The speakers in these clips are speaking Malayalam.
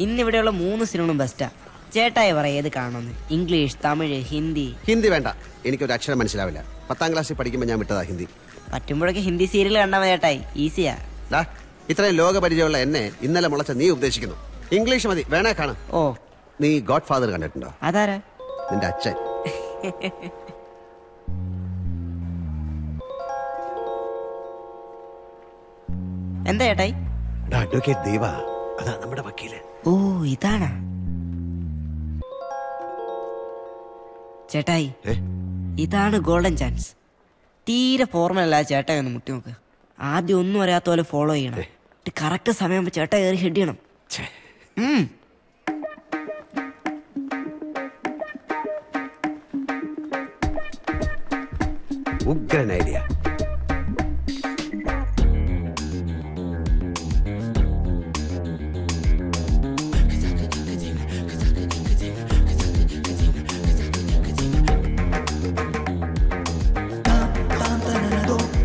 ഇന്നിവിടെയുള്ള മൂന്ന് സിനിമകളും ബെസ്റ്റാ ചേട്ടായി പറ ഏത് കാണുമെന്ന് ഇംഗ്ലീഷ് തമിഴ് ഹിന്ദി. ഹിന്ദി വേണ്ട. എനിക്കൊരു അക്ഷരം മനസ്സിലാവില്ല. പത്താം ക്ലാസ്സിൽ പഠിക്കുമ്പോൾ ഞാൻ വിട്ടതാ ഹിന്ദി. പറ്റുമ്പോഴൊക്കെ ഹിന്ദി സീരിയൽ കണ്ടാൽ മതി ചേട്ടായി. ഈസിയാ ഡാ ഇത്രയും ലോക പരിചയമുള്ള എന്നെ ഇന്നലെ മുളച്ച നീ ഉപദേശിക്കുന്നു ഇംഗ്ലീഷ് മതി. വേണേ കാണാം. ഓ. നീ ഗോഡ് ഫാദർ കണ്ടിട്ടുണ്ടോ? അതാരാ? നിന്റെ അച്ഛൻ. എന്താ ചേട്ടായി? അഡ്വക്കേറ്റ് ദീപ അതാ നമ്മുടെ വക്കീൽ. ഓ ഇതാണാ. ചേട്ടായി? ഇതാണ് ഗോൾഡൻ ചാൻസ്. തീരെ ഫോർമൽ അല്ല ചേട്ടായി ഒന്ന് മുട്ടി നോക്ക്. ആദ്യം ഒന്നും അറിയാത്ത പോലെ ഫോളോ ചെയ്യണം. കറക്റ്റ് സമയം ചേട്ടാ കയറി ഹെഡ് ചെയ്യണം. ഉഗ്രൻ ഐഡിയ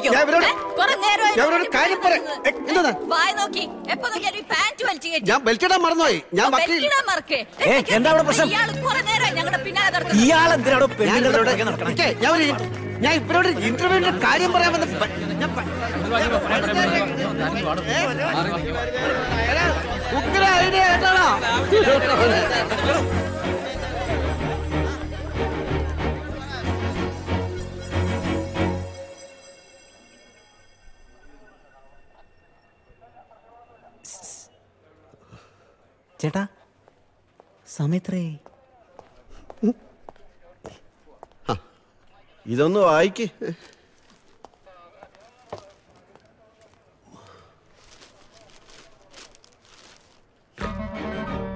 പിടിക്കോ? ഞാൻ ഇവരോട്- ഏ? കുറെ നേരമായി ഞാൻ ഇവരോട് കാര്യം പറയാം. ഏ, എന്താണ്? നോക്കി എപ്പോ നോക്കിയാലും പാന്റ് വലിച്ചു ഞാൻ ബെൽറ്റ് ഇടാൻ മറന്നുപോയി ഞാൻ ഓ, മറക്കേ. എന്താ അവിടെ പ്രശ്നം? ഇയാൾ കുറെ നേരമായി ഞങ്ങളുടെ പിന്നാലെ. ഇയാളെന്തിനാണോ ഞാൻ പെണ്ണുങ്ങളുടെ ഞാൻ ഒരു ഞാൻ ഇവരോട് ഇന്റർവ്യൂവിന്റെ കാര്യം പറയാൻ വന്ന ഉഗ്ര ഐഡിയ കേട്ടോടാ ചേട്ടാ സമയത്രേ. ഇതൊന്ന് വായിക്ക്.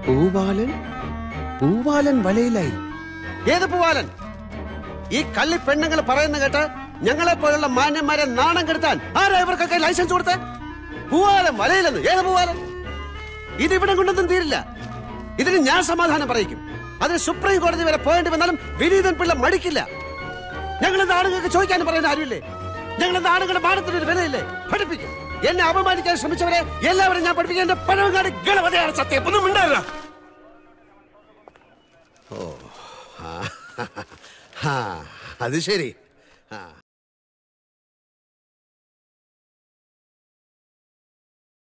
പൂവാലൻ പൂവാലൻ വലയിലായി. ഏത് പൂവാലൻ? ഈ കള്ളി പെണ്ണുങ്ങൾ പറയുന്ന കേട്ട ഞങ്ങളെ പോലുള്ള മാന്യന്മാരെ നാണം കെടുത്താൻ ആരാ ഇവർക്കൊക്കെ ലൈസൻസ് കൊടുത്തേ? പൂവാലൻ വലയിലെന്ന് ഏത് പൂവാലൻ? ഇതിവിടെ കൊണ്ടൊന്നും തീരില്ല. ഇതിന് ഞാൻ സമാധാനം പറയിക്കും. അതിന് സുപ്രീം കോടതി വരെ പോയേണ്ടി വന്നാലും വിനീതൻ പിള്ള മടിക്കില്ല. ഞങ്ങൾ ആളുകൾക്ക് ചോദിക്കാൻ പറയുന്ന ആരുമില്ലേ? ഞങ്ങൾ ആളുകളുടെ മാനത്തിന് ഒരു വിലയില്ലേ? പഠിപ്പിക്കും. എന്നെ അപമാനിക്കാൻ ശ്രമിച്ചവരെ എല്ലാവരും ഞാൻ പഠിപ്പിക്കാൻ പഴവങ്ങാട് ഗണപതിയാണ് സത്യം. ഒന്നും അത് ശരി.